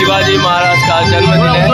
शिवाजी महाराज का जन्मदिन है।